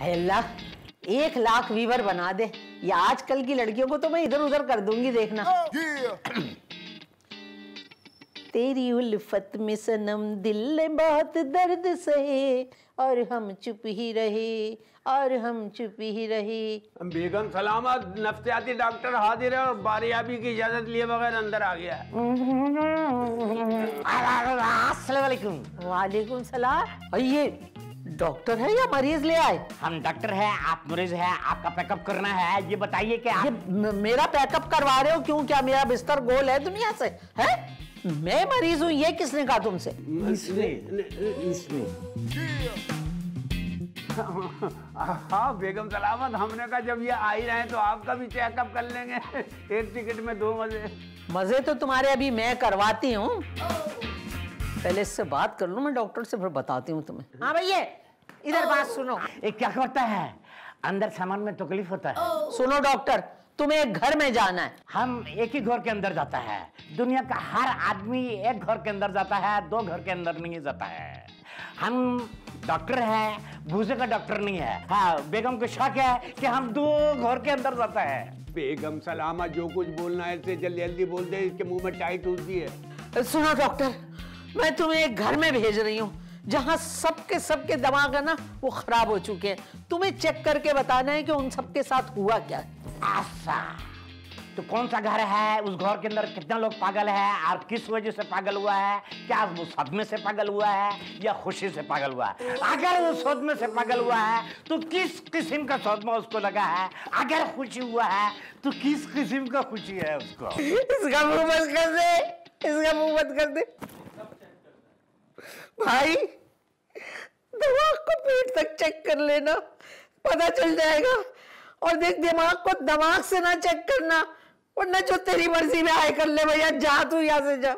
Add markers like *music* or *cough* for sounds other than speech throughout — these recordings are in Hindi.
है अल्लाह एक लाख वीवर बना दे। ये आजकल की लड़कियों को तो मैं इधर उधर कर दूँगी देखना। *clears throat* तेरी उल्फत में सनम दिल ने बहुत दर्द सहे और हम चुप ही रहे और हम चुप ही रहे। बेगम सलामत नफ्सियाती डॉक्टर हाजिर है और बारियाबी की इजाज़त लिए बगैर अंदर आ गया। *laughs* अस्सलाम वालेकुम। सलाम। ये डॉक्टर है या मरीज़ ले आए? हम डॉक्टर हैं आप मरीज़ हैं आपका पैकअप करना है ये बताइए कि आप म- मेरा पैकअप करवा रहे हो क्यों? क्या मेरा बिस्तर गोल है दुनिया से? है? मैं मरीज़ हूँ ये किसने कहा तुमसे? हाँ बेगम सलामत हमने कहा जब ये आ ही रहे हैं तो आपका भी चेकअप कर लेंगे। एक टिकट में दो मज़े। मज़े तो तुम्हारे अभी मैं करवाती हूँ। पहले इससे बात कर लूँ मैं डॉक्टर से फिर बताती हूँ तुम्हें। हाँ भैया इधर बात सुनो। ये क्या होता है? अंदर सामान में तकलीफ़ होता है। सुनो डॉक्टर तुम्हें एक घर में जाना है। हम एक ही घर के अंदर जाता है। दुनिया का हर आदमी एक घर के अंदर जाता है दो घर के अंदर नहीं जाता है। हम डॉक्टर है भूसे का डॉक्टर नहीं है। हाँ बेगम को शक है कि हम दो घर के अंदर जाता है। बेगम सलामा जो कुछ बोलना है जल्दी जल्दी बोल दे इसके मुँह में टाइट होती है। सुनो डॉक्टर मैं तुम्हें एक घर में भेज रही हूँ। जहाँ सबके सबके दिमाग है ना वो खराब हो चुके हैं। तुम्हें चेक करके बताना है कि उन सबके साथ हुआ क्या है। ऐसा तो कौन सा घर है? उस घर के अंदर कितना लोग पागल है? और किस वजह से पागल हुआ है? क्या वो सदमे से पागल हुआ है या खुशी से पागल हुआ है? अगर वो सदमे से पागल हुआ है तो किस किस्म का सदमा उसको लगा है? अगर खुशी हुआ है तो किस किस्म का खुशी है उसको? इसका मुँह बंद कर दे। इसका मुँह बंद कर दे। भाई दिमाग को पेट तक चेक कर लेना। पता चल जाएगा। और देख दिमाग को दिमाग से ना चेक करना वरना जो तेरी मर्ज़ी में आए कर ले भैया जा तू यहाँ से जा।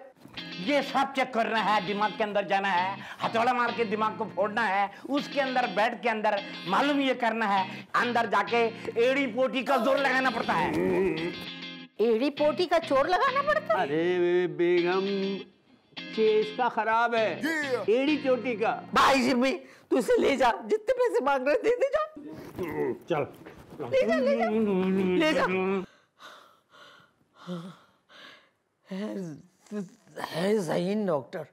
ये सब चेक करना है दिमाग के अंदर जाना है हथौड़ा मार के दिमाग को फोड़ना है उसके अंदर बेड के अंदर मालूम ये करना है अंदर जाके एड़ी पोटी का ज़ोर लगाना पड़ता है। एड़ी पोटी का चोर लगाना पड़ता है? अरे बेगम चेस का खराब है। एड़ी चोटी का। भाई जिम्मी तू इसे ले जा जितने पैसे मांग रहे दे दे जा। चल। ले जा ले जा। ले जा। है- है जहीन डॉक्टर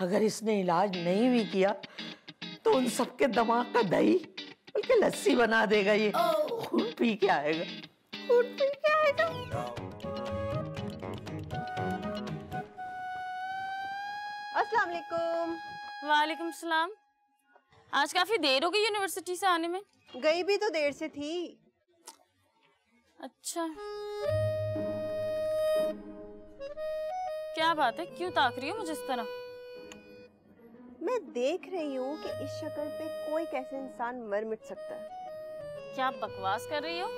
अगर इसने इलाज नहीं भी किया तो उन सबके दिमाग का दही बल्कि लस्सी बना देगा ये। खून पी के आएगा। खून पी अस्सलाम वालेकुम सलाम। आज काफ़ी देर हो गई यूनिवर्सिटी से आने में। गई भी तो देर से थी। अच्छा। क्या बात है? क्यों ताक रही हो मुझे इस तरह? मैं देख रही हूँ कि इस शक्ल पे कोई कैसे इंसान मर मिट सकता है। क्या बकवास कर रही हो?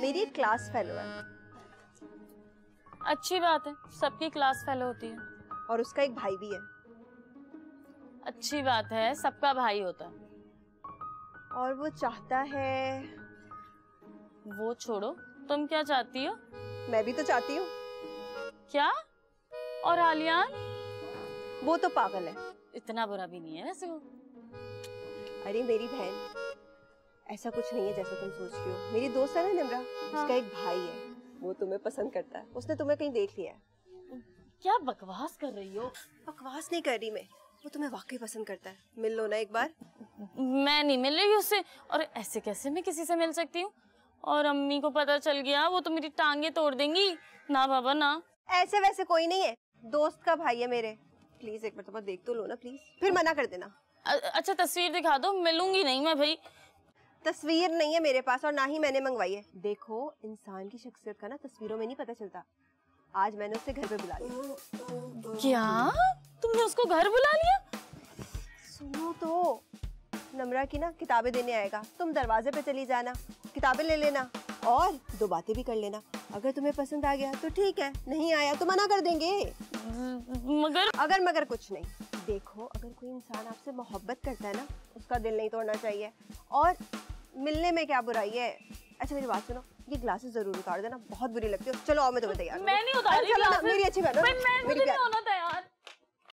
मेरी एक क्लास फेलो है। अच्छी बात है सबकी क्लास फेलो होती है। और उसका एक भाई भी है। अच्छी बात है सबका भाई होता है। और वो चाहता है। वो छोड़ो तुम क्या चाहती हो? मैं भी तो चाहती हूँ। क्या? और आलियान? वो तो पागल है। इतना बुरा भी नहीं है वैसे वो। अरे मेरी बहन ऐसा कुछ नहीं है जैसा तुम सोच रही हो। मेरी दोस्त है ना निमरा उसका एक भाई है। वो तुम्हें पसंद करता है। उसने तुम्हें कहीं देख लिया है। क्या बकवास कर रही हो? बकवास नहीं कर रही मैं। वो तुम्हें वाकई पसंद करता है। मिल लो ना एक बार। मैं नहीं मिल रही उससे। और ऐसे कैसे मैं किसी से मिल सकती हूँ? और अम्मी को पता चल गया वो तो मेरी टांगे तोड़ देंगी। ना बाबा ना। ऐसे वैसे कोई नहीं है। दोस्त का भाई है मेरे। प्लीज़ एक मरतबा देख तो लो ना प्लीज़। फिर मना कर देना। अच्छा तस्वीर दिखा दो। मिलूँगी नहीं मैं भाई। तस्वीर नहीं है मेरे पास और ना ही मैंने मंगवाई है। देखो इंसान की शख्सियत का ना तस्वीरों में नहीं पता चलता। आज मैंने उसे घर पे बुला लिया। क्या? तुमने उसको घर बुला लिया? सुनो तो। नमरा की ना किताबें देने आएगा। तुम दरवाजे पे चली जाना किताबें ले लेना और दो बातें भी कर लेना। अगर तुम्हें पसंद आ गया तो ठीक है नहीं आया तो मना कर देंगे। मगर अगर मगर कुछ नहीं। देखो अगर कोई इंसान आपसे मोहब्बत करता है ना उसका दिल नहीं तोड़ना चाहिए। और मिलने में क्या बुराई है? अच्छा मेरी बात सुनो। ये ग्लासेस ज़रूर उतार देना बहुत बुरी लगती है। चलो आओ मैं तुम्हें तैयार मैं नहीं उतार मेरी अच्छी बात हो। मैं मुझे नहीं। होना तैयार।